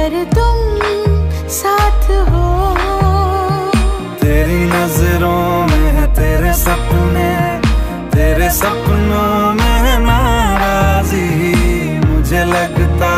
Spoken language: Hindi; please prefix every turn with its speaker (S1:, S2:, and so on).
S1: अगर तुम साथ हो।
S2: तेरी नज़रों में है तेरे सपने, तेरे सपनों में है नाराजी। मुझे लगता